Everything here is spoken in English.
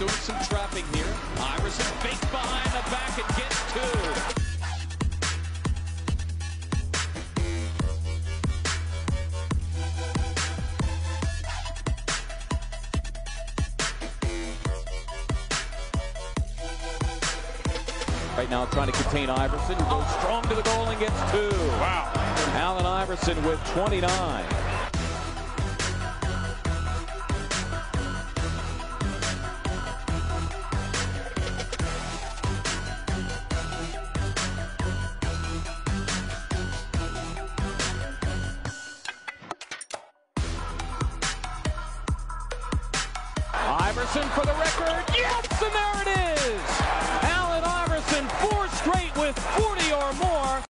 doing some trapping here. Iverson fakes behind the back and gets two. Right now trying to contain Iverson, goes strong to the goal and gets two. Wow. Allen Iverson with 29. Iverson for the record. Yes, and there it is. Allen Iverson, four straight with 40 or more.